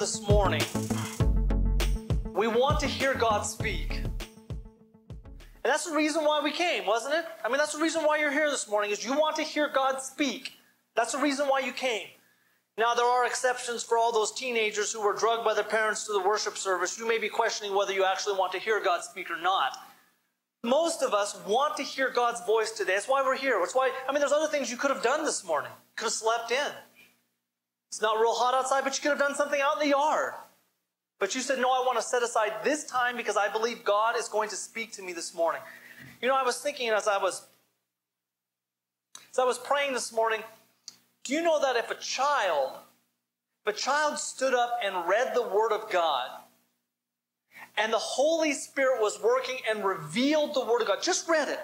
this morning, we want to hear God speak. And that's the reason why we came, wasn't it? I mean, that's the reason why you're here this morning, is you want to hear God speak. That's the reason why you came. Now, there are exceptions for all those teenagers who were drugged by their parents to the worship service. You may be questioning whether you actually want to hear God speak or not. Most of us want to hear God's voice today. That's why we're here. That's why, I mean, there's other things you could have done this morning. You could have slept in. It's not real hot outside, but you could have done something out in the yard. But you said, no, I want to set aside this time because I believe God is going to speak to me this morning. You know, I was thinking as I was as I was praying this morning, do you know that if a child, if a child stood up and read the Word of God, and the Holy Spirit was working and revealed the Word of God, just read it,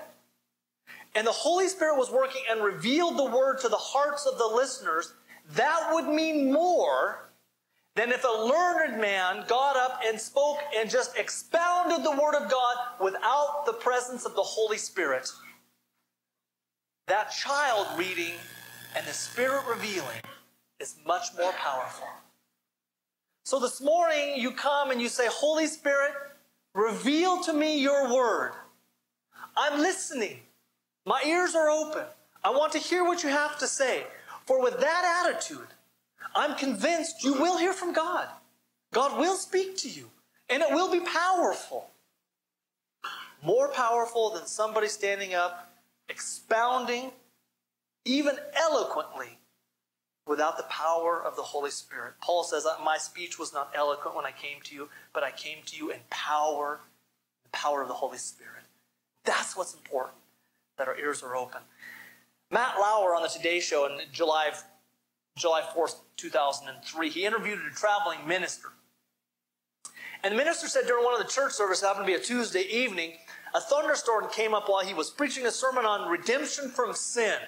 and the Holy Spirit was working and revealed the Word to the hearts of the listeners, that would mean more than if a learned man got up and spoke and just expounded the Word of God without the presence of the Holy Spirit. That child reading and the Spirit revealing is much more powerful. So this morning you come and you say, Holy Spirit, reveal to me your word. I'm listening. My ears are open. I want to hear what you have to say. For with that attitude, I'm convinced you will hear from God. God will speak to you, and it will be powerful. More powerful than somebody standing up, expounding, even eloquently, without the power of the Holy Spirit. Paul says, My speech was not eloquent when I came to you, but I came to you in power, the power of the Holy Spirit. That's what's important, that our ears are open. Matt Lauer on the Today Show in July, July 4th, 2003, he interviewed a traveling minister. And the minister said during one of the church services, happened to be a Tuesday evening, a thunderstorm came up while he was preaching a sermon on redemption from sin.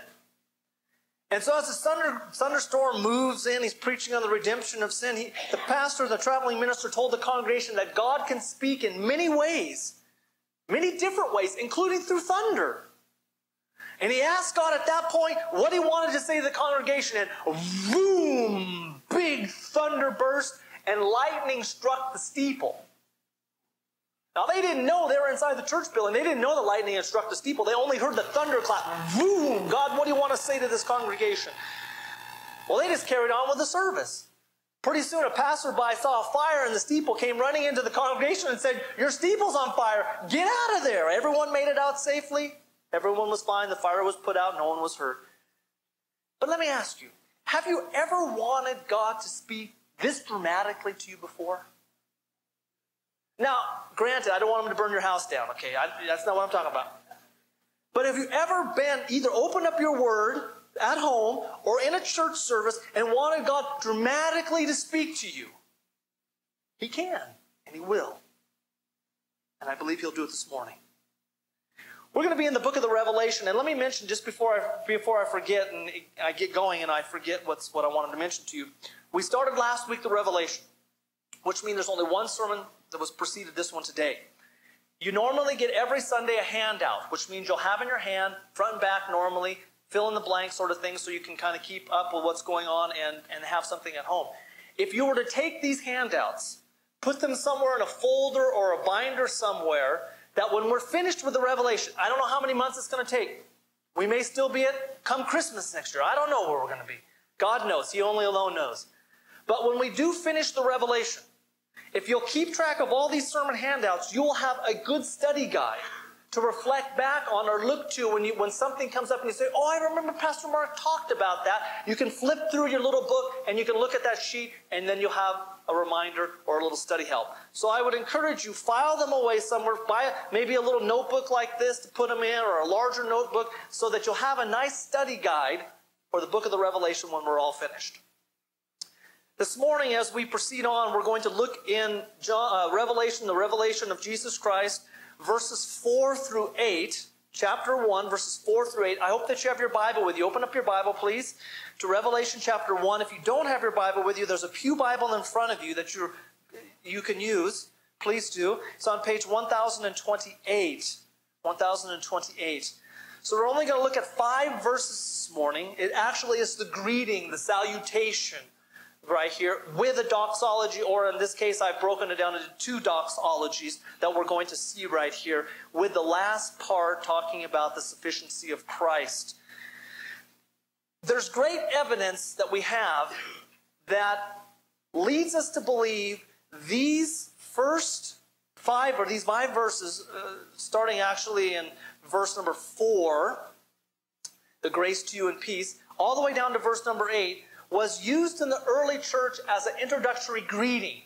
And so as the thunder, thunderstorm moves in, he's preaching on the redemption of sin. He, the pastor, the traveling minister, told the congregation that God can speak in many ways, many different ways, including through thunder. And he asked God at that point what he wanted to say to the congregation, and boom, big thunder burst, and lightning struck the steeple. Now, they didn't know they were inside the church building. They didn't know the lightning had struck the steeple. They only heard the thunderclap. Boom! God, what do you want to say to this congregation? Well, they just carried on with the service. Pretty soon, a passerby saw a fire in the steeple, came running into the congregation and said, Your steeple's on fire. Get out of there. Everyone made it out safely. Everyone was fine. The fire was put out. No one was hurt. But let me ask you have you ever wanted God to speak this dramatically to you before? Now, granted, I don't want him to burn your house down, okay? I, that's not what I'm talking about. But have you ever been either opened up your word at home or in a church service and wanted God dramatically to speak to you? He can, and He will. And I believe He'll do it this morning. We're going to be in the book of the Revelation, and let me mention just before I, before I forget and I get going and I forget what's, what I wanted to mention to you. We started last week the Revelation, which means there's only one sermon that was preceded this one today. You normally get every Sunday a handout, which means you'll have in your hand, front and back normally, fill in the blank sort of thing so you can kind of keep up with what's going on and, and have something at home. If you were to take these handouts, put them somewhere in a folder or a binder somewhere, that when we're finished with the revelation, I don't know how many months it's going to take. We may still be at come Christmas next year. I don't know where we're going to be. God knows. He only alone knows. But when we do finish the revelation, if you'll keep track of all these sermon handouts, you will have a good study guide to reflect back on or look to when, you, when something comes up and you say, Oh, I remember Pastor Mark talked about that. You can flip through your little book and you can look at that sheet and then you'll have a reminder or a little study help. So I would encourage you, file them away somewhere. Buy maybe a little notebook like this to put them in or a larger notebook so that you'll have a nice study guide for the book of the Revelation when we're all finished. This morning, as we proceed on, we're going to look in John, uh, Revelation, the revelation of Jesus Christ, verses 4 through 8, chapter 1, verses 4 through 8. I hope that you have your Bible with you. Open up your Bible, please, to Revelation chapter 1. If you don't have your Bible with you, there's a Pew Bible in front of you that you you can use. Please do. It's on page 1028. 1028. So we're only going to look at five verses this morning. It actually is the greeting, the salutation right here with a doxology, or in this case, I've broken it down into two doxologies that we're going to see right here, with the last part talking about the sufficiency of Christ. There's great evidence that we have that leads us to believe these first five, or these five verses, uh, starting actually in verse number four, the grace to you and peace, all the way down to verse number eight, was used in the early church as an introductory greeting.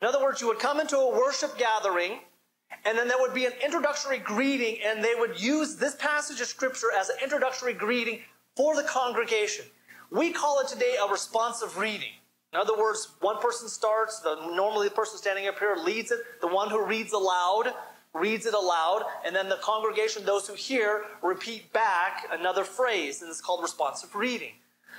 In other words, you would come into a worship gathering, and then there would be an introductory greeting, and they would use this passage of scripture as an introductory greeting for the congregation. We call it today a responsive reading. In other words, one person starts, the, normally the person standing up here leads it, the one who reads aloud reads it aloud, and then the congregation, those who hear, repeat back another phrase, and it's called responsive reading.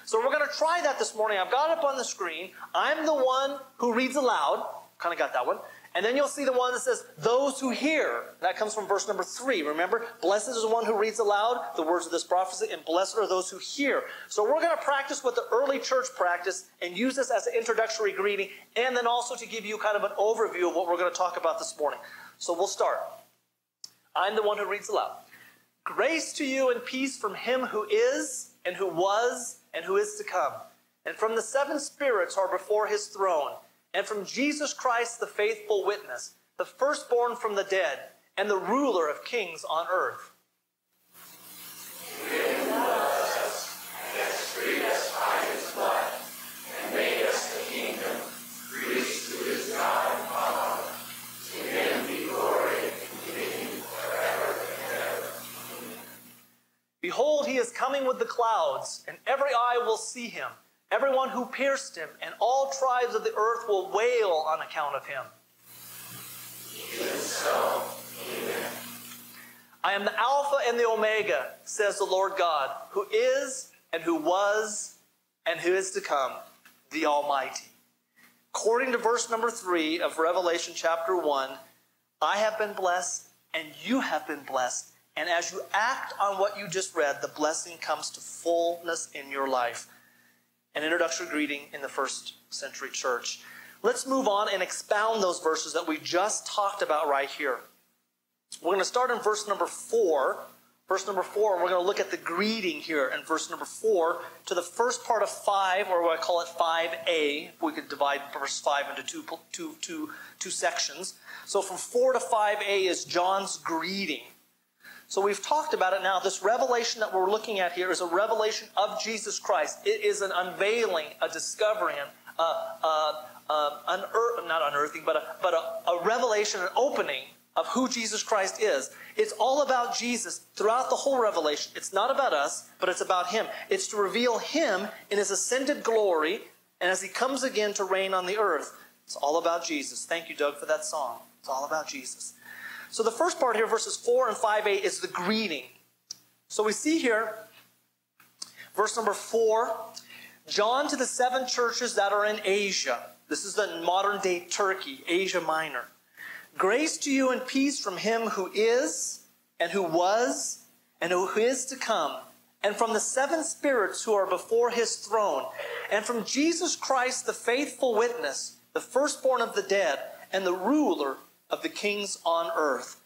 So we're going to try that this morning. I've got it up on the screen. I'm the one who reads aloud. Kind of got that one. And then you'll see the one that says, those who hear. That comes from verse number three. Remember, blessed is the one who reads aloud the words of this prophecy, and blessed are those who hear. So we're going to practice what the early church practiced and use this as an introductory greeting, and then also to give you kind of an overview of what we're going to talk about this morning. So we'll start. I'm the one who reads aloud. Grace to you and peace from him who is, and who was, and who is to come, and from the seven spirits who are before his throne, and from Jesus Christ, the faithful witness, the firstborn from the dead, and the ruler of kings on earth. Behold, he is coming with the clouds, and every eye will see him, everyone who pierced him, and all tribes of the earth will wail on account of him. Even so, amen. I am the Alpha and the Omega, says the Lord God, who is, and who was, and who is to come, the Almighty. According to verse number three of Revelation chapter one, I have been blessed, and you have been blessed and as you act on what you just read, the blessing comes to fullness in your life. An introductory greeting in the first century church. Let's move on and expound those verses that we just talked about right here. We're going to start in verse number four. Verse number four, we're going to look at the greeting here in verse number four to the first part of five, or what I call it 5a. We could divide verse five into two, two, two, two sections. So from four to 5a is John's greeting. So we've talked about it now. This revelation that we're looking at here is a revelation of Jesus Christ. It is an unveiling, a discovering, uh, uh, uh, a, a, a, unearth, not unearthing, but, a, but a, a revelation, an opening of who Jesus Christ is. It's all about Jesus throughout the whole revelation. It's not about us, but it's about Him. It's to reveal Him in His ascended glory and as He comes again to reign on the earth. It's all about Jesus. Thank you, Doug, for that song. It's all about Jesus. So the first part here, verses 4 and 5a, is the greeting. So we see here, verse number 4, John to the seven churches that are in Asia. This is the modern day Turkey, Asia Minor. Grace to you and peace from him who is, and who was, and who is to come, and from the seven spirits who are before his throne, and from Jesus Christ, the faithful witness, the firstborn of the dead, and the ruler of the kings on earth.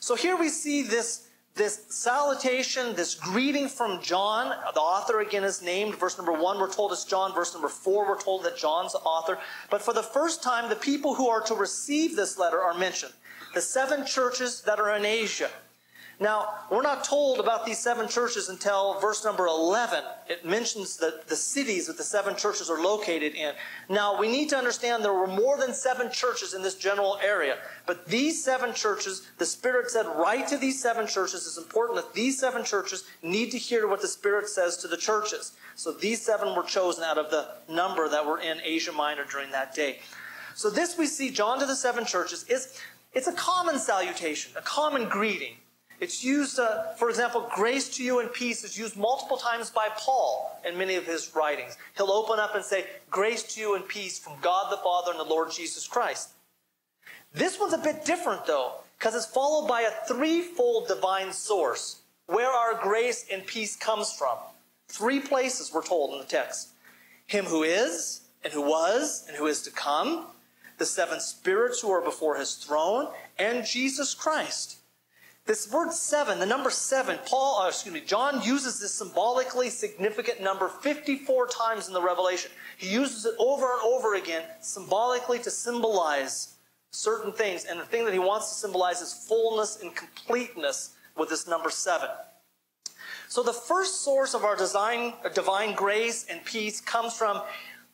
So here we see this, this salutation, this greeting from John. The author again is named. Verse number one, we're told it's John. Verse number four, we're told that John's the author. But for the first time, the people who are to receive this letter are mentioned. The seven churches that are in Asia. Now, we're not told about these seven churches until verse number 11. It mentions the, the cities that the seven churches are located in. Now, we need to understand there were more than seven churches in this general area. But these seven churches, the Spirit said, write to these seven churches. It's important that these seven churches need to hear what the Spirit says to the churches. So these seven were chosen out of the number that were in Asia Minor during that day. So this we see, John to the seven churches, is it's a common salutation, a common greeting. It's used, uh, for example, grace to you and peace is used multiple times by Paul in many of his writings. He'll open up and say, grace to you and peace from God the Father and the Lord Jesus Christ. This one's a bit different though, because it's followed by a threefold divine source where our grace and peace comes from. Three places we're told in the text. Him who is, and who was, and who is to come, the seven spirits who are before his throne, and Jesus Christ. This word seven, the number seven, Paul, uh, excuse me, John uses this symbolically significant number 54 times in the Revelation. He uses it over and over again symbolically to symbolize certain things. And the thing that he wants to symbolize is fullness and completeness with this number seven. So the first source of our design, divine grace and peace comes from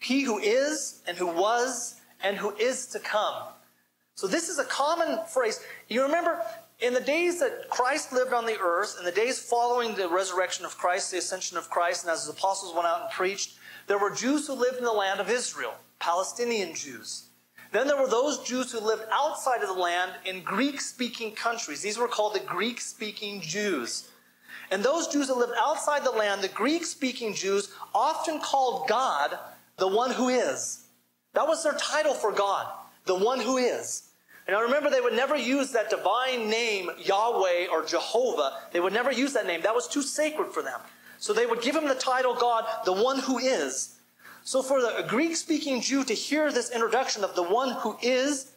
he who is and who was and who is to come. So this is a common phrase. You remember in the days that Christ lived on the earth, in the days following the resurrection of Christ, the ascension of Christ, and as his apostles went out and preached, there were Jews who lived in the land of Israel, Palestinian Jews. Then there were those Jews who lived outside of the land in Greek speaking countries. These were called the Greek speaking Jews. And those Jews that lived outside the land, the Greek speaking Jews, often called God the one who is. That was their title for God, the one who is. And now remember, they would never use that divine name, Yahweh or Jehovah. They would never use that name. That was too sacred for them. So they would give him the title God, the one who is. So for the Greek speaking Jew to hear this introduction of the one who is,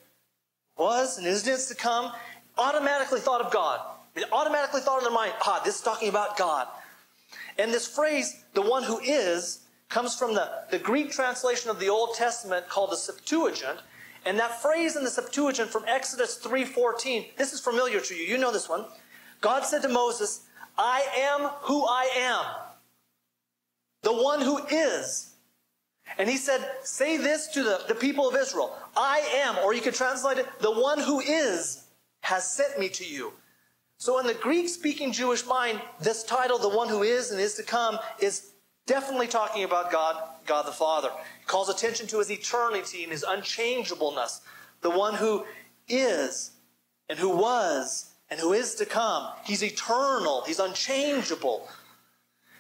was, and is to come, automatically thought of God. They automatically thought in their mind, ah, this is talking about God. And this phrase, the one who is, comes from the, the Greek translation of the Old Testament called the Septuagint, and that phrase in the Septuagint from Exodus 3:14, this is familiar to you. You know this one. God said to Moses, "I am who I am." The one who is. And he said, "Say this to the, the people of Israel. I am, or you could translate it, the one who is has sent me to you." So in the Greek-speaking Jewish mind, this title, the one who is and is to come, is definitely talking about God, God the Father. He calls attention to his eternity and his unchangeableness, the one who is and who was and who is to come. He's eternal, he's unchangeable.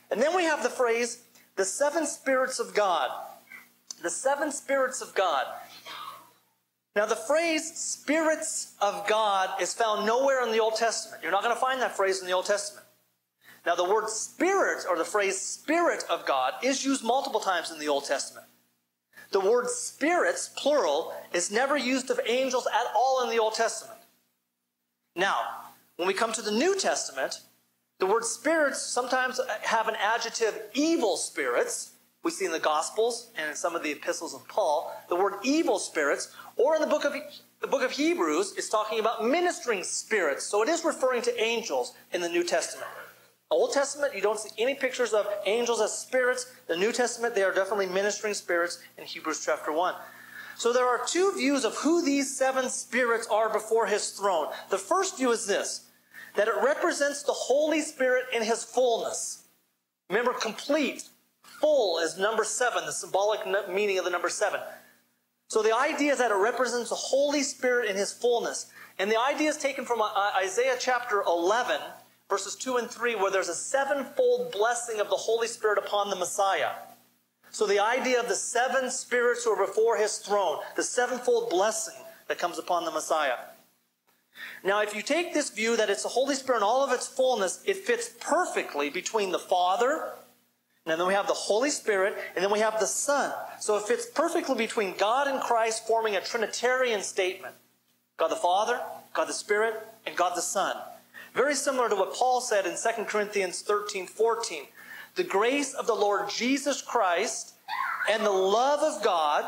And then we have the phrase, the seven spirits of God. The seven spirits of God. Now, the phrase spirits of God is found nowhere in the Old Testament. You're not going to find that phrase in the Old Testament. Now, the word spirit, or the phrase spirit of God, is used multiple times in the Old Testament. The word spirits, plural, is never used of angels at all in the Old Testament. Now, when we come to the New Testament, the word spirits sometimes have an adjective evil spirits. We see in the Gospels and in some of the epistles of Paul, the word evil spirits, or in the book of the book of Hebrews, is talking about ministering spirits. So it is referring to angels in the New Testament. Old Testament, you don't see any pictures of angels as spirits. The New Testament, they are definitely ministering spirits in Hebrews chapter 1. So there are two views of who these seven spirits are before his throne. The first view is this that it represents the Holy Spirit in his fullness. Remember, complete, full is number seven, the symbolic meaning of the number seven. So the idea is that it represents the Holy Spirit in his fullness. And the idea is taken from uh, Isaiah chapter 11, verses 2 and 3, where there's a sevenfold blessing of the Holy Spirit upon the Messiah. So the idea of the seven spirits who are before his throne, the sevenfold blessing that comes upon the Messiah. Now, if you take this view that it's the Holy Spirit in all of its fullness, it fits perfectly between the Father, and then we have the Holy Spirit, and then we have the Son. So it fits perfectly between God and Christ, forming a Trinitarian statement God the Father, God the Spirit, and God the Son. Very similar to what Paul said in 2 Corinthians 13 14. The grace of the Lord Jesus Christ and the love of God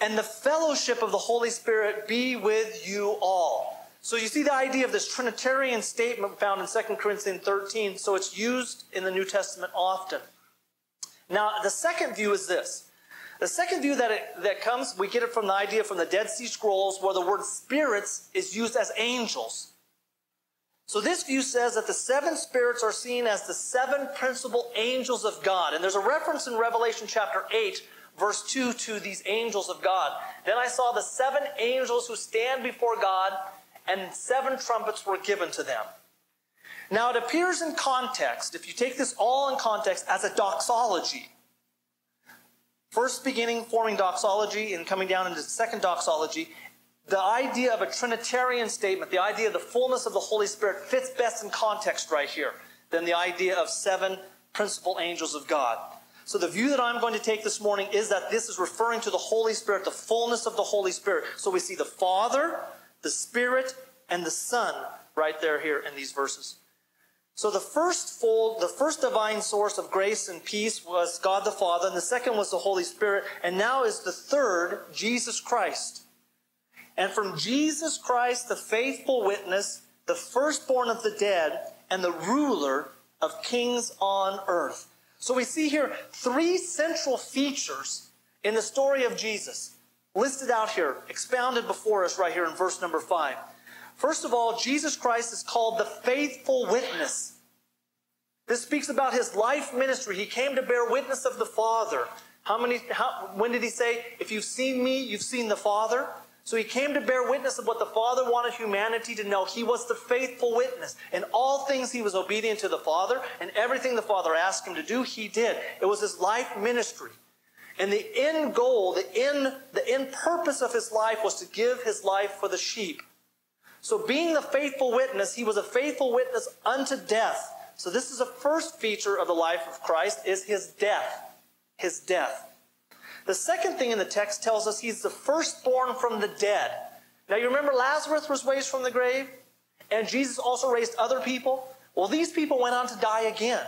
and the fellowship of the Holy Spirit be with you all. So you see the idea of this Trinitarian statement found in 2 Corinthians 13, so it's used in the New Testament often. Now, the second view is this. The second view that, it, that comes, we get it from the idea from the Dead Sea Scrolls where the word spirits is used as angels. So this view says that the seven spirits are seen as the seven principal angels of God. And there's a reference in Revelation chapter 8, verse 2 to these angels of God. Then I saw the seven angels who stand before God, and seven trumpets were given to them. Now it appears in context, if you take this all in context, as a doxology. First beginning forming doxology and coming down into the second doxology, the idea of a Trinitarian statement, the idea of the fullness of the Holy Spirit, fits best in context right here than the idea of seven principal angels of God. So the view that I'm going to take this morning is that this is referring to the Holy Spirit, the fullness of the Holy Spirit. So we see the Father, the Spirit, and the Son right there here in these verses. So the first fold, the first divine source of grace and peace was God the Father, and the second was the Holy Spirit, and now is the third, Jesus Christ. And from Jesus Christ, the faithful witness, the firstborn of the dead, and the ruler of kings on earth. So we see here three central features in the story of Jesus listed out here, expounded before us right here in verse number five. First of all, Jesus Christ is called the faithful witness. This speaks about his life ministry. He came to bear witness of the Father. How many, how, when did he say, if you've seen me, you've seen the Father? So he came to bear witness of what the Father wanted humanity to know. He was the faithful witness. In all things, he was obedient to the Father, and everything the Father asked him to do, he did. It was his life ministry. And the end goal, the end, the end purpose of his life was to give his life for the sheep. So being the faithful witness, he was a faithful witness unto death. So this is the first feature of the life of Christ is his death. His death. The second thing in the text tells us he's the firstborn from the dead. Now you remember Lazarus was raised from the grave? And Jesus also raised other people? Well, these people went on to die again.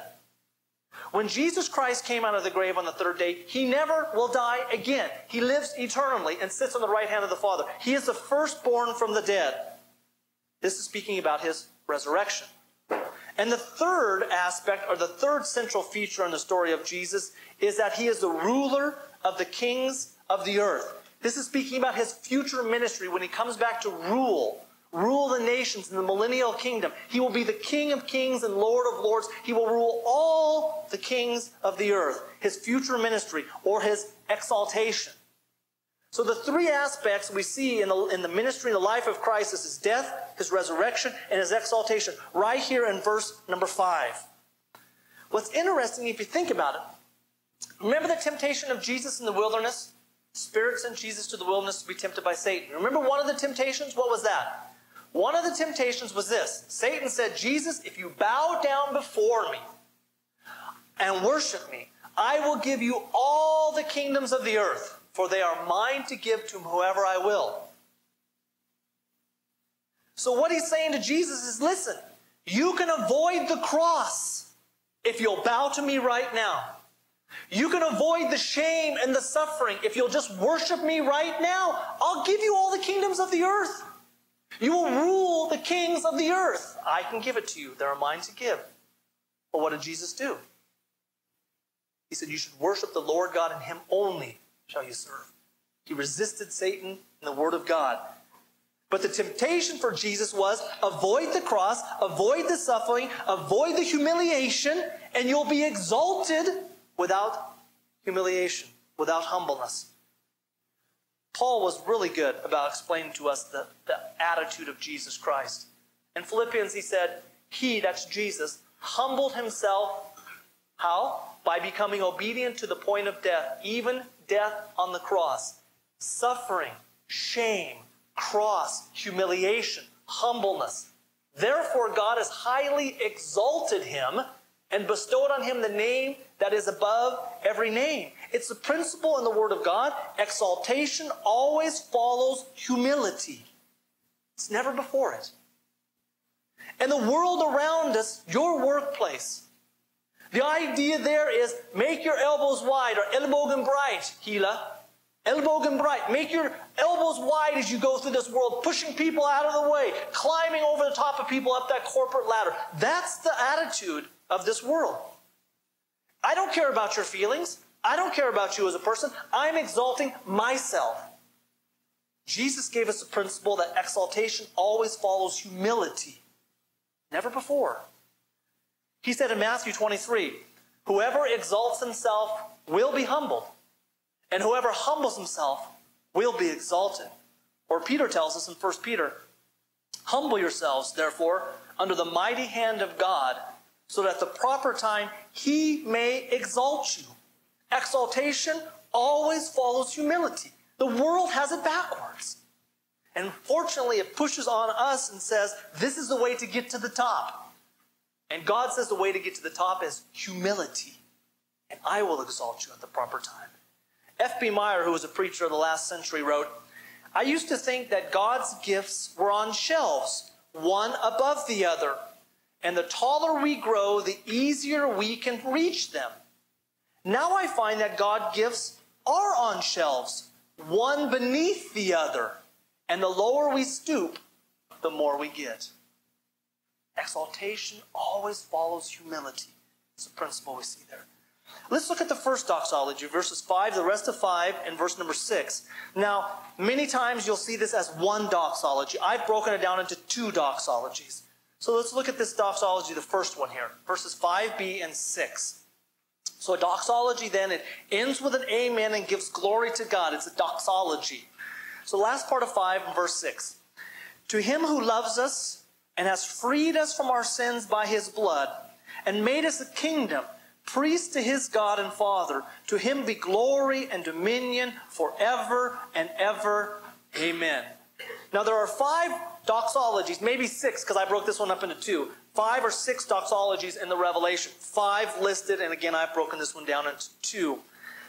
When Jesus Christ came out of the grave on the third day, he never will die again. He lives eternally and sits on the right hand of the Father. He is the firstborn from the dead. This is speaking about his resurrection. And the third aspect, or the third central feature in the story of Jesus, is that he is the ruler of the kings of the earth. This is speaking about his future ministry when he comes back to rule, rule the nations in the millennial kingdom. He will be the King of kings and Lord of lords. He will rule all the kings of the earth. His future ministry or his exaltation. So the three aspects we see in the, in the ministry and the life of Christ is his death, his resurrection, and his exaltation, right here in verse number five. What's interesting, if you think about it, remember the temptation of Jesus in the wilderness? Spirit sent Jesus to the wilderness to be tempted by Satan. Remember one of the temptations? What was that? One of the temptations was this. Satan said, Jesus, if you bow down before me and worship me, I will give you all the kingdoms of the earth for they are mine to give to whoever I will. So, what he's saying to Jesus is listen, you can avoid the cross if you'll bow to me right now. You can avoid the shame and the suffering if you'll just worship me right now. I'll give you all the kingdoms of the earth. You will rule the kings of the earth. I can give it to you. They are mine to give. But what did Jesus do? He said, You should worship the Lord God and Him only shall you serve. He resisted Satan and the Word of God. But the temptation for Jesus was avoid the cross, avoid the suffering, avoid the humiliation, and you'll be exalted without humiliation, without humbleness. Paul was really good about explaining to us the, the attitude of Jesus Christ. In Philippians, he said, He, that's Jesus, humbled himself. How? By becoming obedient to the point of death, even death on the cross, suffering, shame, cross, humiliation, humbleness. Therefore, God has highly exalted him and bestowed on him the name that is above every name. It's the principle in the Word of God. Exaltation always follows humility, it's never before it. And the world around us, your workplace, the idea there is make your elbows wide or elbogen bright, Gila. Elbogen bright. Make your elbows wide as you go through this world, pushing people out of the way, climbing over the top of people up that corporate ladder. That's the attitude of this world. I don't care about your feelings. I don't care about you as a person. I'm exalting myself. Jesus gave us a principle that exaltation always follows humility. Never before. He said in Matthew 23, Whoever exalts himself will be humbled, and whoever humbles himself will be exalted. Or Peter tells us in 1 Peter, Humble yourselves, therefore, under the mighty hand of God, so that at the proper time he may exalt you. Exaltation always follows humility. The world has it backwards. And fortunately, it pushes on us and says, This is the way to get to the top. And God says the way to get to the top is humility. and I will exalt you at the proper time. F.B. Meyer, who was a preacher of the last century, wrote, I used to think that God's gifts were on shelves, one above the other. And the taller we grow, the easier we can reach them. Now I find that God gifts are on shelves, one beneath the other. And the lower we stoop, the more we get. Exaltation always follows humility. It's a principle we see there. Let's look at the first doxology, verses 5, the rest of 5, and verse number 6. Now, many times you'll see this as one doxology. I've broken it down into two doxologies. So let's look at this doxology, the first one here, verses 5b and 6. So a doxology then, it ends with an amen and gives glory to God. It's a doxology. So last part of 5 and verse 6. To him who loves us and has freed us from our sins by his blood and made us a kingdom priest to his God and Father. To him be glory and dominion forever and ever. Amen. Now, there are five doxologies, maybe six, because I broke this one up into two. Five or six doxologies in the Revelation. Five listed, and again, I've broken this one down into two.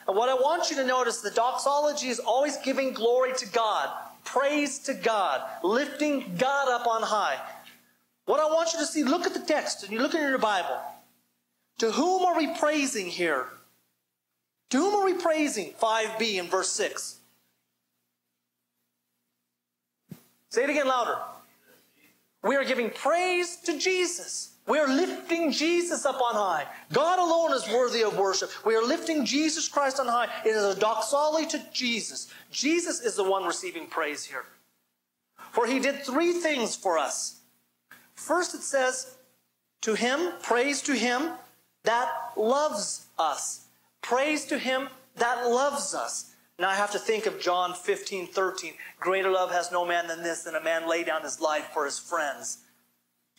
And what I want you to notice, the doxology is always giving glory to God, praise to God, lifting God up on high. What I want you to see, look at the text, and you look in your Bible. To whom are we praising here? To whom are we praising? 5b in verse 6. Say it again louder. We are giving praise to Jesus. We are lifting Jesus up on high. God alone is worthy of worship. We are lifting Jesus Christ on high. It is a doxology to Jesus. Jesus is the one receiving praise here. For he did three things for us. First, it says, to him, praise to him that loves us. Praise to him that loves us. Now I have to think of John 15, 13. Greater love has no man than this, than a man lay down his life for his friends.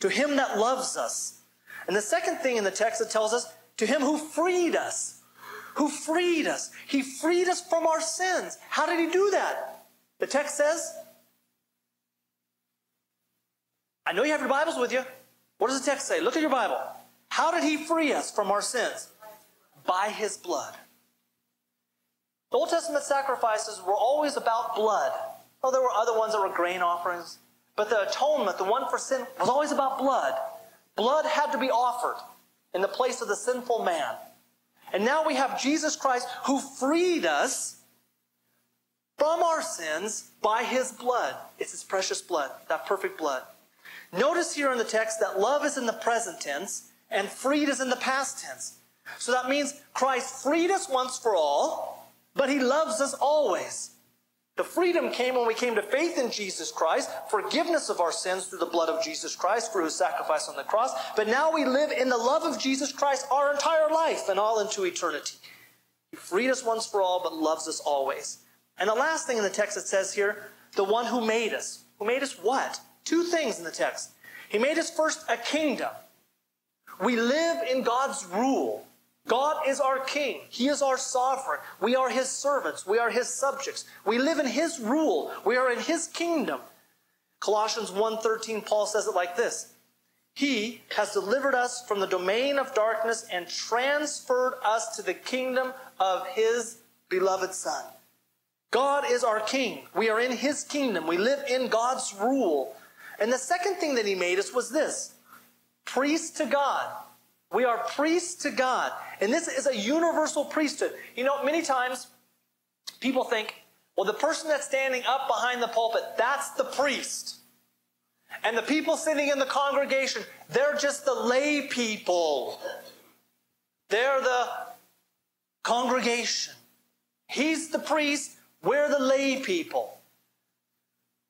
To him that loves us. And the second thing in the text that tells us, to him who freed us. Who freed us. He freed us from our sins. How did he do that? The text says, I know you have your Bibles with you. What does the text say? Look at your Bible. How did he free us from our sins? By his blood. The Old Testament sacrifices were always about blood. Oh, there were other ones that were grain offerings, but the atonement, the one for sin, was always about blood. Blood had to be offered in the place of the sinful man. And now we have Jesus Christ who freed us from our sins by his blood. It's his precious blood, that perfect blood. Notice here in the text that love is in the present tense and freed is in the past tense. So that means Christ freed us once for all, but he loves us always. The freedom came when we came to faith in Jesus Christ, forgiveness of our sins through the blood of Jesus Christ for his sacrifice on the cross. But now we live in the love of Jesus Christ our entire life and all into eternity. He freed us once for all, but loves us always. And the last thing in the text it says here, the one who made us. Who made us what? Two things in the text. He made us first a kingdom. We live in God's rule. God is our king. He is our sovereign. We are his servants. We are his subjects. We live in his rule. We are in his kingdom. Colossians 1:13 Paul says it like this. He has delivered us from the domain of darkness and transferred us to the kingdom of his beloved son. God is our king. We are in his kingdom. We live in God's rule. And the second thing that he made us was this priests to God. We are priests to God. And this is a universal priesthood. You know, many times people think, well, the person that's standing up behind the pulpit, that's the priest. And the people sitting in the congregation, they're just the lay people. They're the congregation. He's the priest, we're the lay people.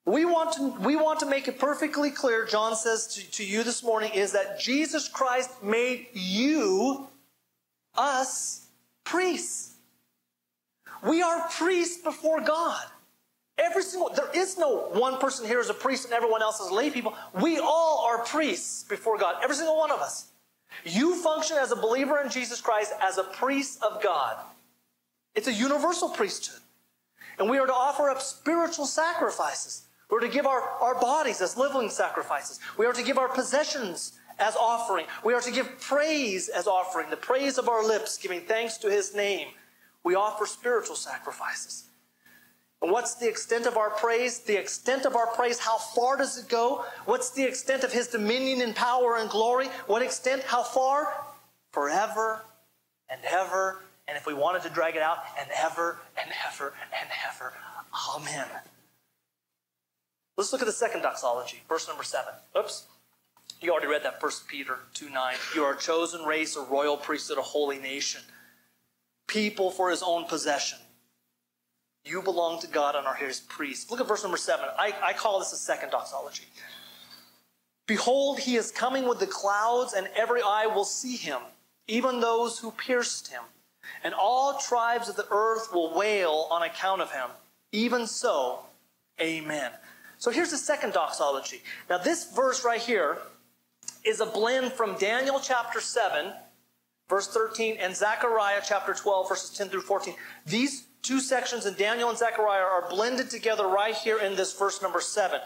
We want to, we want to make it perfectly clear, John says to, to you this morning, is that Jesus Christ made you, us, priests. We are priests before God. Every single, there is no one person here is a priest and everyone else is lay people. We all are priests before God. Every single one of us. You function as a believer in Jesus Christ as a priest of God. It's a universal priesthood. And we are to offer up spiritual sacrifices. We're to give our, our bodies as living sacrifices. We are to give our possessions as offering. We are to give praise as offering, the praise of our lips, giving thanks to his name. We offer spiritual sacrifices. And what's the extent of our praise? The extent of our praise, how far does it go? What's the extent of his dominion and power and glory? What extent? How far? Forever and ever. And if we wanted to drag it out, and ever and ever and ever. Amen. Let's look at the second doxology, verse number seven. Oops. You already read that, 1 Peter 2 9. You are a chosen race, a royal priesthood, a holy nation, people for his own possession. You belong to God and are his priests. Look at verse number 7. I, I call this a second doxology. Behold, he is coming with the clouds, and every eye will see him, even those who pierced him. And all tribes of the earth will wail on account of him. Even so, amen. So here's the second doxology. Now, this verse right here is a blend from Daniel chapter 7, verse 13, and Zechariah chapter 12, verses 10 through 14. These two sections in Daniel and Zechariah are blended together right here in this verse number 7.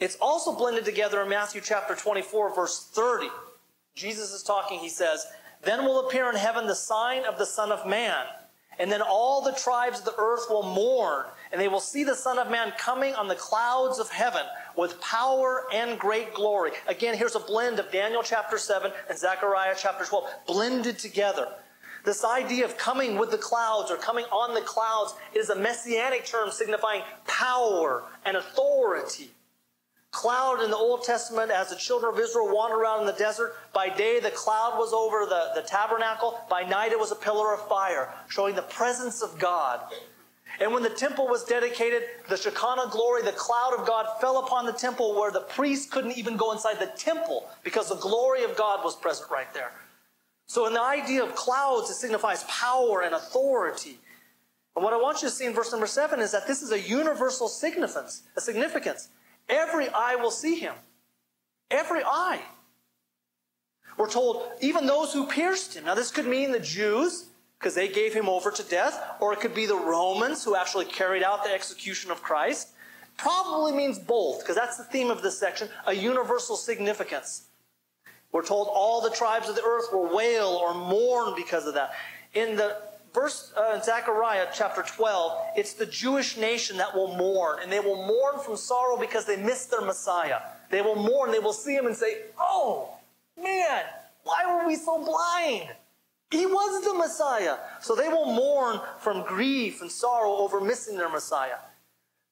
It's also blended together in Matthew chapter 24, verse 30. Jesus is talking, he says, Then will appear in heaven the sign of the Son of Man. And then all the tribes of the earth will mourn, and they will see the Son of Man coming on the clouds of heaven with power and great glory. Again, here's a blend of Daniel chapter 7 and Zechariah chapter 12, blended together. This idea of coming with the clouds or coming on the clouds is a messianic term signifying power and authority. Cloud in the Old Testament, as the children of Israel wandered around in the desert, by day the cloud was over the, the tabernacle, by night it was a pillar of fire, showing the presence of God. And when the temple was dedicated, the Shekinah glory, the cloud of God fell upon the temple where the priests couldn't even go inside the temple because the glory of God was present right there. So in the idea of clouds, it signifies power and authority. And what I want you to see in verse number seven is that this is a universal significance, a significance. Every eye will see him. Every eye. We're told, even those who pierced him. Now, this could mean the Jews, because they gave him over to death, or it could be the Romans who actually carried out the execution of Christ. Probably means both, because that's the theme of this section a universal significance. We're told all the tribes of the earth will wail or mourn because of that. In the verse uh, in Zechariah chapter 12, it's the Jewish nation that will mourn, and they will mourn from sorrow because they missed their Messiah. They will mourn, they will see him and say, Oh, man, why were we so blind? He was the Messiah. So they will mourn from grief and sorrow over missing their Messiah.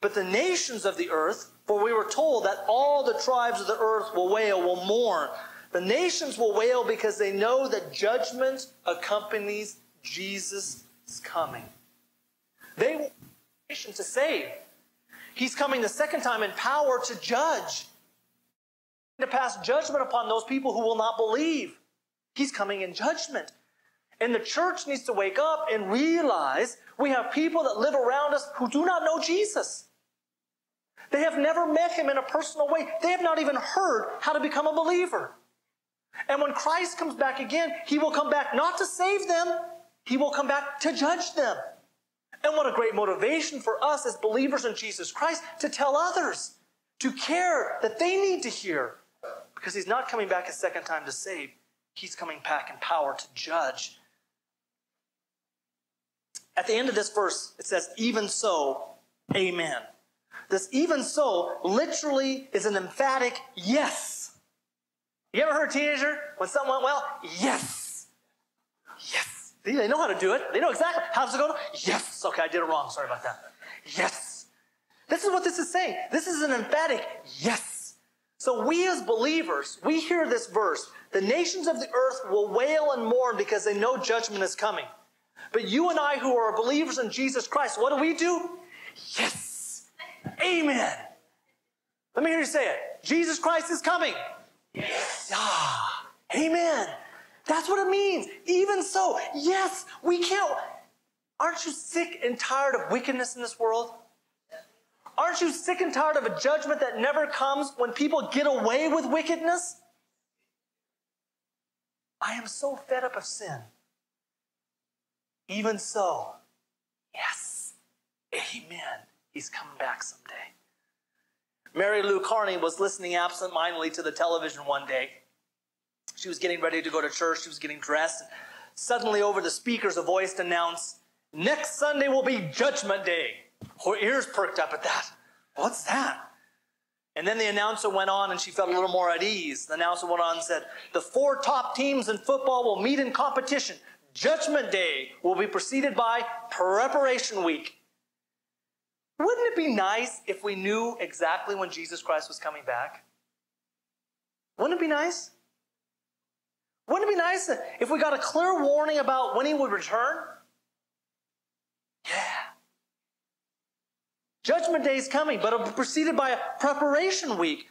But the nations of the earth, for we were told that all the tribes of the earth will wail, will mourn. The nations will wail because they know that judgment accompanies Jesus' coming. They will nation to save. He's coming the second time in power to judge, to pass judgment upon those people who will not believe. He's coming in judgment. And the church needs to wake up and realize we have people that live around us who do not know Jesus. They have never met him in a personal way. They have not even heard how to become a believer. And when Christ comes back again, he will come back not to save them, he will come back to judge them. And what a great motivation for us as believers in Jesus Christ to tell others, to care that they need to hear. Because he's not coming back a second time to save, he's coming back in power to judge. At the end of this verse, it says, Even so, amen. This even so literally is an emphatic yes. You ever heard a teenager when something went well? Yes. Yes. See, they know how to do it. They know exactly how's it going. Yes. Okay, I did it wrong. Sorry about that. Yes. This is what this is saying. This is an emphatic yes. So we as believers, we hear this verse. The nations of the earth will wail and mourn because they know judgment is coming. But you and I who are believers in Jesus Christ, what do we do? Yes. Amen. Let me hear you say it. Jesus Christ is coming. Yes. Ah, amen. That's what it means. Even so, yes, we can't. Aren't you sick and tired of wickedness in this world? Aren't you sick and tired of a judgment that never comes when people get away with wickedness? I am so fed up of sin. Even so, yes, amen. He's coming back someday. Mary Lou Carney was listening absentmindedly to the television one day, She was getting ready to go to church. She was getting dressed. And Suddenly, over the speakers, a voice announced, Next Sunday will be Judgment Day. Her ears perked up at that. What's that? And then the announcer went on and she felt a little more at ease. The announcer went on and said, The four top teams in football will meet in competition. Judgment Day will be preceded by Preparation Week. Wouldn't it be nice if we knew exactly when Jesus Christ was coming back? Wouldn't it be nice? Wouldn't it be nice if we got a clear warning about when he would return? Yeah. Judgment day is coming, but it'll be preceded by a preparation week.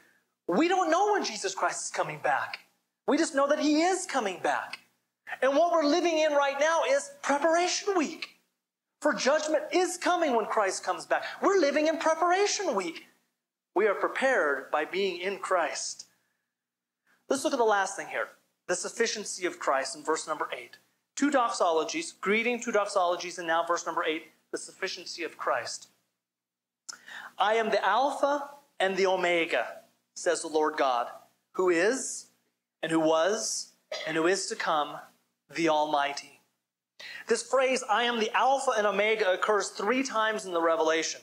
We don't know when Jesus Christ is coming back. We just know that he is coming back. And what we're living in right now is preparation week. For judgment is coming when Christ comes back. We're living in preparation week. We are prepared by being in Christ. Let's look at the last thing here the sufficiency of Christ in verse number 8. Two doxologies, greeting, two doxologies, and now verse number 8, the sufficiency of Christ. I am the Alpha and the Omega, says the Lord God, who is, and who was, and who is to come, the Almighty. This phrase, I am the Alpha and Omega, occurs three times in the Revelation.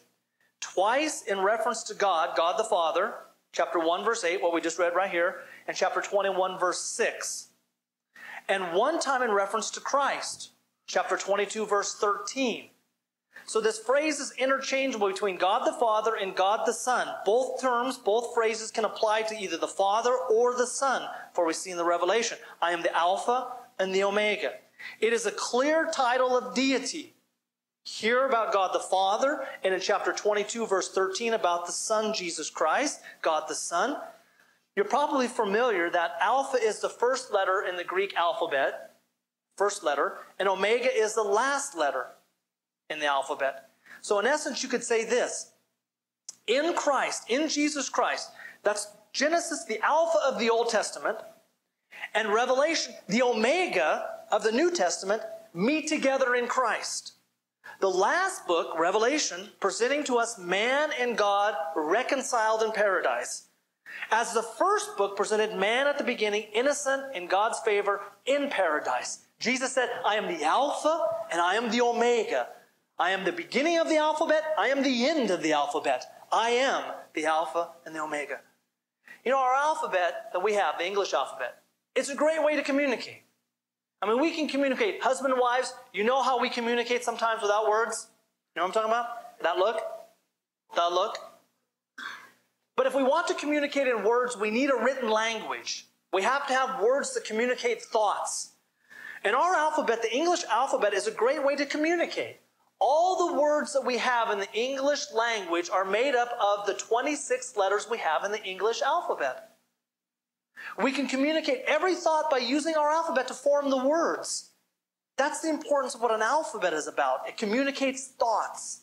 Twice in reference to God, God the Father, chapter 1, verse 8, what we just read right here, and chapter 21, verse 6. And one time in reference to Christ, chapter 22, verse 13. So this phrase is interchangeable between God the Father and God the Son. Both terms, both phrases can apply to either the Father or the Son, for we see in the Revelation. I am the Alpha and the Omega. It is a clear title of deity. Here about God the Father, and in chapter 22, verse 13, about the Son, Jesus Christ, God the Son. You're probably familiar that Alpha is the first letter in the Greek alphabet, first letter, and Omega is the last letter in the alphabet. So, in essence, you could say this in Christ, in Jesus Christ, that's Genesis, the Alpha of the Old Testament, and Revelation, the Omega of the New Testament, meet together in Christ. The last book, Revelation, presenting to us man and God reconciled in paradise. As the first book presented man at the beginning, innocent in God's favor in paradise. Jesus said, I am the Alpha and I am the Omega. I am the beginning of the alphabet. I am the end of the alphabet. I am the Alpha and the Omega. You know, our alphabet that we have, the English alphabet, it's a great way to communicate. I mean, we can communicate. Husband and wives, you know how we communicate sometimes without words? You know what I'm talking about? That look? That look? But if we want to communicate in words, we need a written language. We have to have words that communicate thoughts. And our alphabet, the English alphabet, is a great way to communicate. All the words that we have in the English language are made up of the 26 letters we have in the English alphabet. We can communicate every thought by using our alphabet to form the words. That's the importance of what an alphabet is about. It communicates thoughts.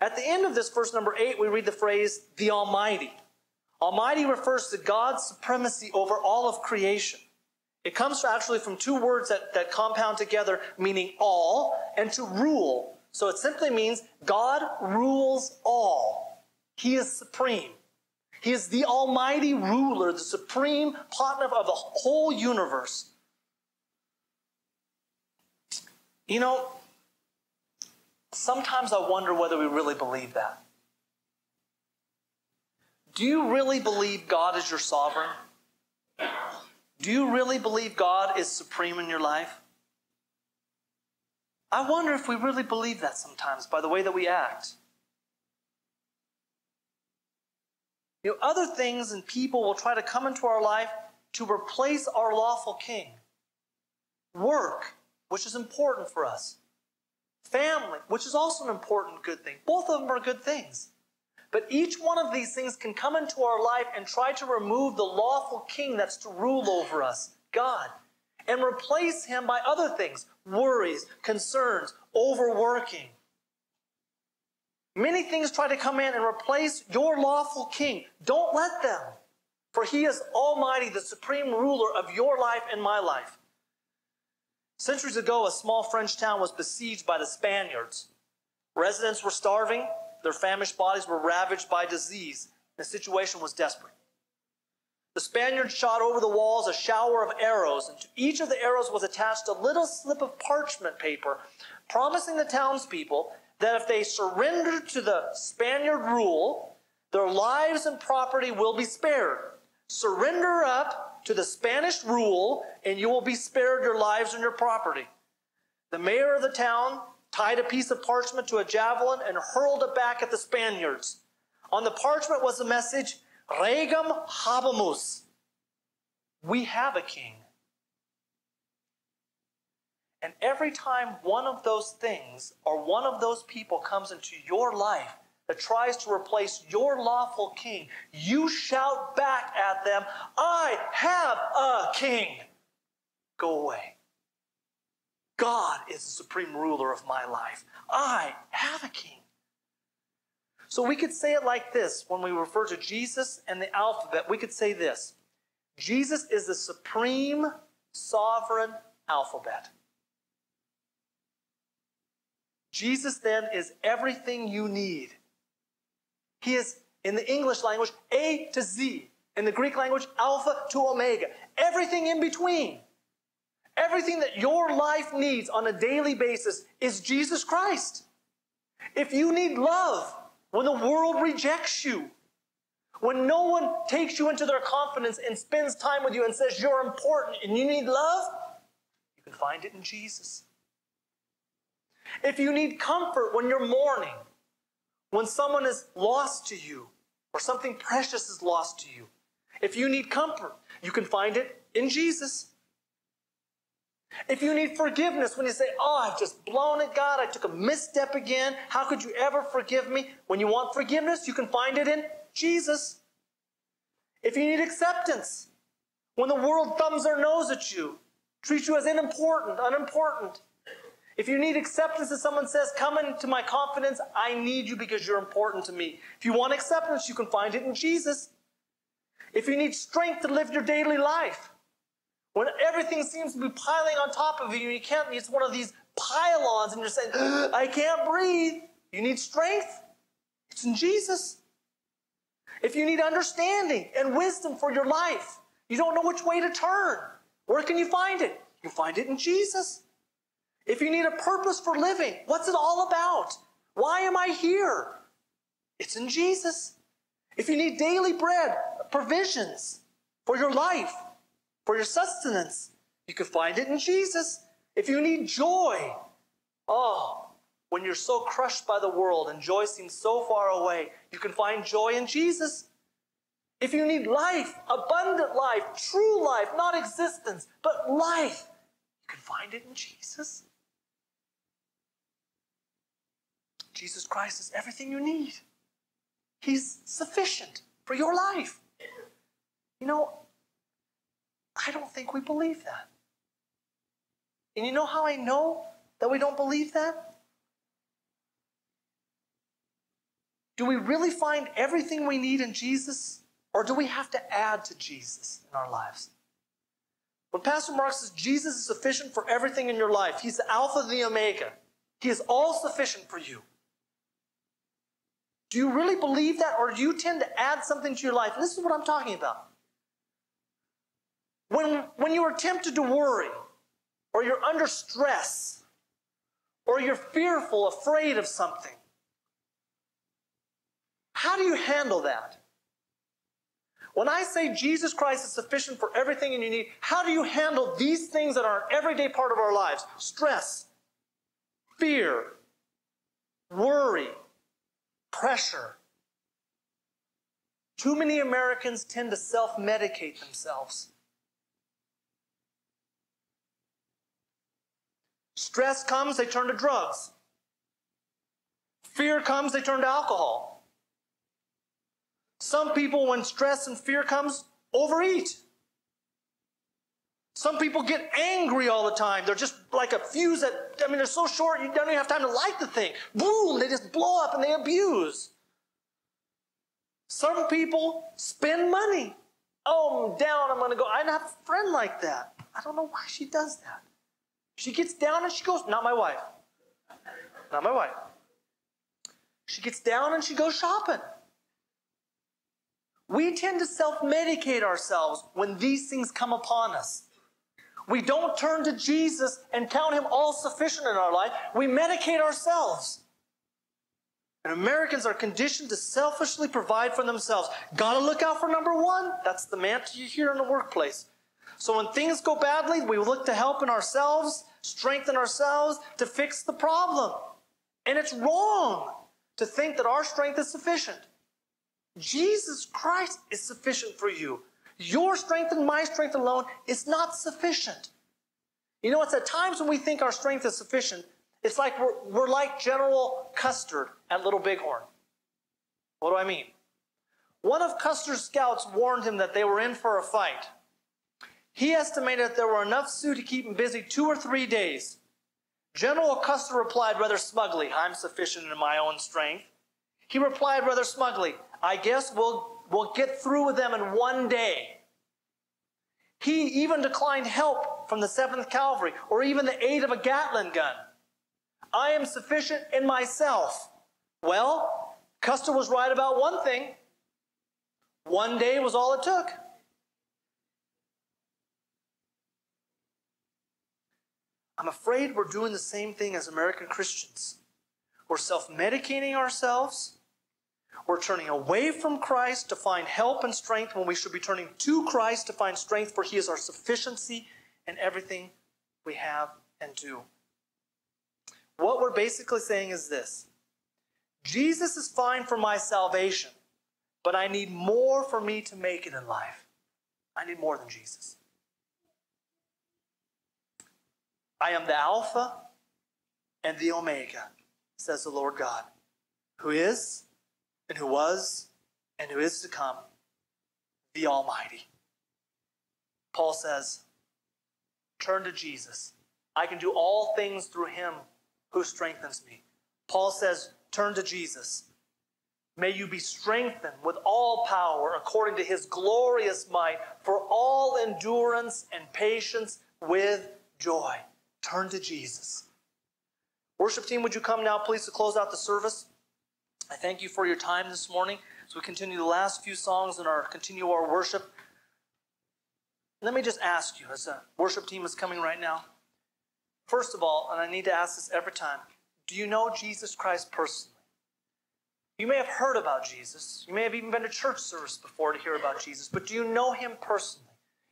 At the end of this verse number 8, we read the phrase, the Almighty. Almighty refers to God's supremacy over all of creation. It comes actually from two words that, that compound together, meaning all, and to rule. So it simply means God rules all. He is supreme. He is the almighty ruler, the supreme partner of the whole universe. You know, sometimes I wonder whether we really believe that. Do you really believe God is your sovereign? Do you really believe God is supreme in your life? I wonder if we really believe that sometimes by the way that we act. You know, other things and people will try to come into our life to replace our lawful king. Work, which is important for us. Family, which is also an important good thing. Both of them are good things. But each one of these things can come into our life and try to remove the lawful king that's to rule over us, God, and replace him by other things worries, concerns, overworking. Many things try to come in and replace your lawful king. Don't let them, for he is almighty, the supreme ruler of your life and my life. Centuries ago, a small French town was besieged by the Spaniards. Residents were starving, their famished bodies were ravaged by disease. The situation was desperate. The Spaniards shot over the walls a shower of arrows, and to each of the arrows was attached a little slip of parchment paper, promising the townspeople that if they surrendered to the Spaniard rule, their lives and property will be spared. Surrender up to the Spanish rule, and you will be spared your lives and your property. The mayor of the town tied a piece of parchment to a javelin and hurled it back at the Spaniards. On the parchment was the message, Regem habemus. We have a king. And every time one of those things or one of those people comes into your life that tries to replace your lawful king, you shout back at them, I have a king. Go away. God is the supreme ruler of my life. I have a king. So we could say it like this when we refer to Jesus and the alphabet. We could say this Jesus is the supreme sovereign alphabet. Jesus then is everything you need. He is, in the English language, A to Z. In the Greek language, Alpha to Omega. Everything in between. Everything that your life needs on a daily basis is Jesus Christ. If you need love, when the world rejects you, when no one takes you into their confidence and spends time with you and says you're important and you need love, you can find it in Jesus. If you need comfort when you're mourning, when someone is lost to you or something precious is lost to you, if you need comfort, you can find it in Jesus. If you need forgiveness, when you say, Oh, I've just blown it, God, I took a misstep again, how could you ever forgive me? When you want forgiveness, you can find it in Jesus. If you need acceptance, when the world thumbs their nose at you, treats you as unimportant, unimportant. If you need acceptance, if someone says, Come into my confidence, I need you because you're important to me. If you want acceptance, you can find it in Jesus. If you need strength to live your daily life, when everything seems to be piling on top of you, you can't, it's one of these pylons, and you're saying, I can't breathe. You need strength. It's in Jesus. If you need understanding and wisdom for your life, you don't know which way to turn. Where can you find it? You find it in Jesus. If you need a purpose for living, what's it all about? Why am I here? It's in Jesus. If you need daily bread, provisions for your life, for your sustenance. You can find it in Jesus. If you need joy, oh, when you're so crushed by the world and joy seems so far away, you can find joy in Jesus. If you need life, abundant life, true life, not existence, but life, you can find it in Jesus. Jesus Christ is everything you need. He's sufficient for your life. You know, I don't think we believe that. And you know how I know that we don't believe that? Do we really find everything we need in Jesus? Or do we have to add to Jesus in our lives? When Pastor Mark says Jesus is sufficient for everything in your life, He's the Alpha and the Omega. He is all sufficient for you. Do you really believe that, or do you tend to add something to your life? And this is what I'm talking about. When, when you are tempted to worry, or you're under stress, or you're fearful, afraid of something, how do you handle that? When I say Jesus Christ is sufficient for everything you need, how do you handle these things that are an everyday part of our lives? Stress, fear, worry, pressure. Too many Americans tend to self medicate themselves. Stress comes, they turn to drugs. Fear comes, they turn to alcohol. Some people, when stress and fear comes, overeat. Some people get angry all the time. They're just like a fuse that, I mean, they're so short, you don't even have time to light the thing. Boom, they just blow up and they abuse. Some people spend money. Oh, I'm down, I'm going to go. I have a friend like that. I don't know why she does that. She gets down and she goes, not my wife. Not my wife. She gets down and she goes shopping. We tend to self medicate ourselves when these things come upon us. We don't turn to Jesus and count him all sufficient in our life. We medicate ourselves. And Americans are conditioned to selfishly provide for themselves. Gotta look out for number one. That's the mantra you hear in the workplace. So when things go badly, we look to help in ourselves, strengthen ourselves to fix the problem. And it's wrong to think that our strength is sufficient. Jesus Christ is sufficient for you. Your strength and my strength alone is not sufficient. You know, it's at times when we think our strength is sufficient, it's like we're, we're like General Custer at Little Bighorn. What do I mean? One of Custer's scouts warned him that they were in for a fight. He estimated that there were enough Sioux to keep him busy two or three days. General Custer replied rather smugly, I'm sufficient in my own strength. He replied rather smugly, I guess we'll, we'll get through with them in one day. He even declined help from the 7th Cavalry or even the aid of a Gatling gun. I am sufficient in myself. Well, Custer was right about one thing. One day was all it took. I'm afraid we're doing the same thing as American Christians. We're self medicating ourselves. We're turning away from Christ to find help and strength when we should be turning to Christ to find strength, for He is our sufficiency in everything we have and do. What we're basically saying is this Jesus is fine for my salvation, but I need more for me to make it in life. I need more than Jesus. I am the Alpha and the Omega, says the Lord God, who is, and who was, and who is to come, the Almighty. Paul says, Turn to Jesus. I can do all things through him who strengthens me. Paul says, Turn to Jesus. May you be strengthened with all power according to his glorious might for all endurance and patience with joy. Turn to Jesus. Worship team, would you come now, please, to close out the service? I thank you for your time this morning as we continue the last few songs and our continue our worship. Let me just ask you, as the worship team is coming right now, First of all, and I need to ask this every time do you know Jesus Christ personally? You may have heard about Jesus. You may have even been to church service before to hear about Jesus, but do you know him personally?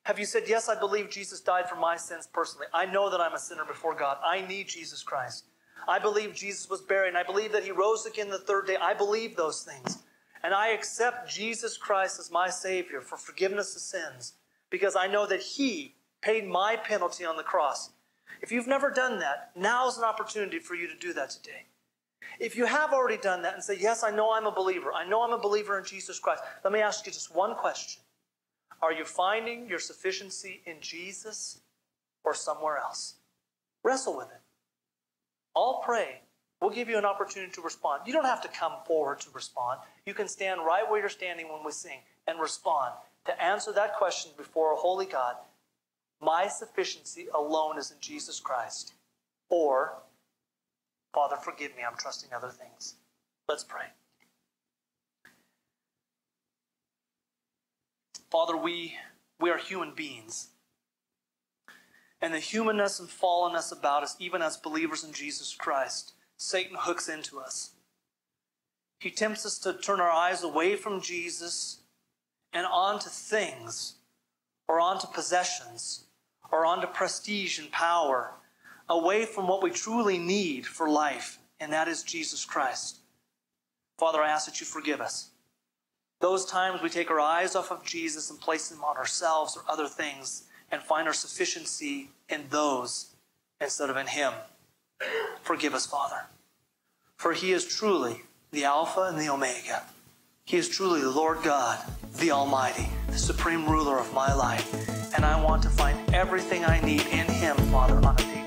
Have you said, Yes, I believe Jesus died for my sins personally? I know that I'm a sinner before God. I need Jesus Christ. I believe Jesus was buried, and I believe that he rose again the third day. I believe those things. And I accept Jesus Christ as my Savior for forgiveness of sins because I know that he paid my penalty on the cross. If you've never done that, now's an opportunity for you to do that today. If you have already done that and say, Yes, I know I'm a believer, I know I'm a believer in Jesus Christ, let me ask you just one question Are you finding your sufficiency in Jesus or somewhere else? Wrestle with it. I'll pray. We'll give you an opportunity to respond. You don't have to come forward to respond. You can stand right where you're standing when we sing and respond to answer that question before a holy God my sufficiency alone is in Jesus Christ. Or, Father, forgive me, I'm trusting other things. Let's pray. Father, we, we are human beings. And the humanness and fallenness about us, even as believers in Jesus Christ, Satan hooks into us. He tempts us to turn our eyes away from Jesus and onto things or onto possessions or onto prestige and power, away from what we truly need for life, and that is Jesus Christ. Father, I ask that you forgive us. Those times we take our eyes off of Jesus and place them on ourselves or other things and find our sufficiency in those instead of in Him. Forgive us, Father. For He is truly the Alpha and the Omega. He is truly the Lord God, the Almighty, the supreme ruler of my life. And I want to find everything I need in Him, Father, on a daily